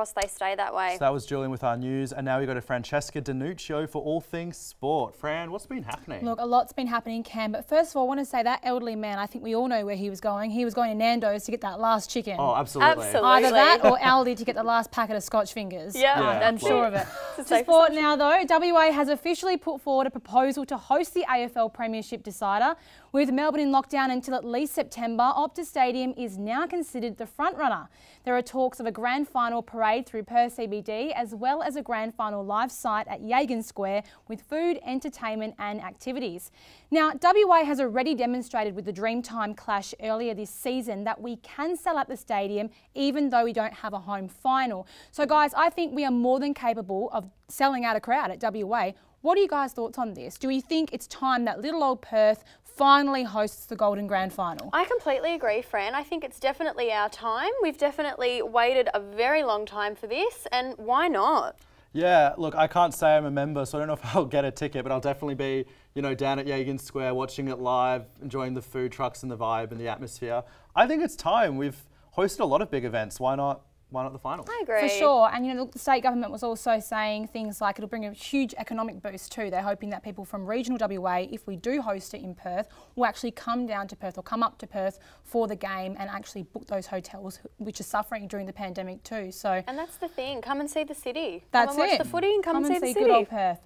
crossed they stay that way. So that was Julian with our news, and now we go to Francesca De Nuccio for all things sport. Fran, what's been happening? Look, a lot's been happening, Cam. But first of all, I want to say that elderly man. I think we all know where he was going. He was going to Nando's to get that last chicken. Oh, absolutely. Absolutely. Either that or Aldi to get the last packet of Scotch fingers. Yeah, Yeah. I'm sure of it. To sport now, though, WA has officially put forward a proposal to host the AFL Premiership decider. With Melbourne in lockdown until at least September, Optus Stadium is now considered the frontrunner. There are talks of a grand final parade through Perth CBD, as well as a grand final live site at Yagan Square with food, entertainment, and activities. Now, WA has already demonstrated with the Dreamtime clash earlier this season that we can sell out the stadium even though we don't have a home final. So, guys, I think we are more than capable of selling out a crowd at WA. What are you guys' thoughts on this? Do we think it's time that little old Perth finally hosts the Golden Grand Final? I completely agree, Fran. I think it's definitely our time. We've definitely waited a very long time for this, and why not? Yeah, look, I can't say I'm a member, so I don't know if I'll get a ticket, but I'll definitely be, you know, down at Yagan Square watching it live, enjoying the food trucks and the vibe and the atmosphere. I think it's time. We've hosted a lot of big events. Why not? Why not the final? I agree. For sure. And you know, the state government was also saying things like it'll bring a huge economic boost too. They're hoping that people from regional WA, if we do host it in Perth, will actually come down to Perth or come up to Perth for the game and actually book those hotels, which are suffering during the pandemic too. So And that's the thing. Come and see the city. that's come and it. watch the footy and come, and see, the good city. old Perth.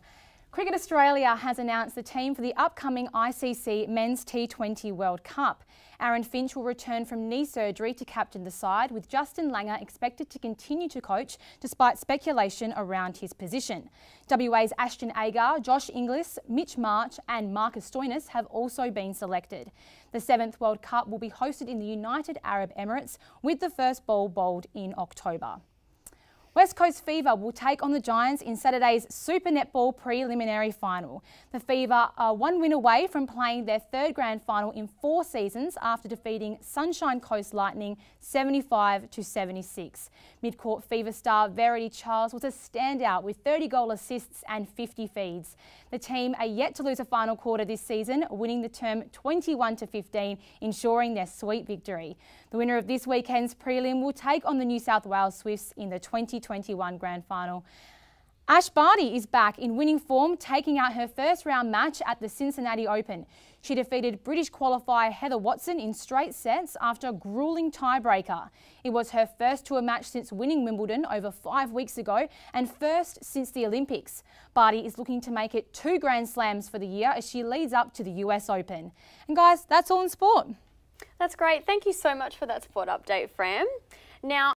Cricket Australia has announced the team for the upcoming ICC Men's T20 World Cup. Aaron Finch will return from knee surgery to captain the side, with Justin Langer expected to continue to coach despite speculation around his position. WA's Ashton Agar, Josh Inglis, Mitch Marsh, and Marcus Stoinis have also been selected. The seventh World Cup will be hosted in the United Arab Emirates, with the first ball bowled in October. West Coast Fever will take on the Giants in Saturday's Super Netball preliminary final. The Fever are one win away from playing their third grand final in four seasons after defeating Sunshine Coast Lightning 75 to 76. Midcourt Fever star Verity Charles was a standout with 30 goal assists and 50 feeds. The team are yet to lose a final quarter this season, winning the term 21 to 15, ensuring their sweet victory. The winner of this weekend's prelim will take on the New South Wales Swifts in the 2021 Grand Final. Ash Barty is back in winning form, taking out her first round match at the Cincinnati Open. She defeated British qualifier Heather Watson in straight sets after a grueling tiebreaker. It was her first tour match since winning Wimbledon over five weeks ago and first since the Olympics. Barty is looking to make it two Grand Slams for the year as she leads up to the US Open. And guys, that's all in sport. That's great. Thank you so much for that sport update, Fran. Now,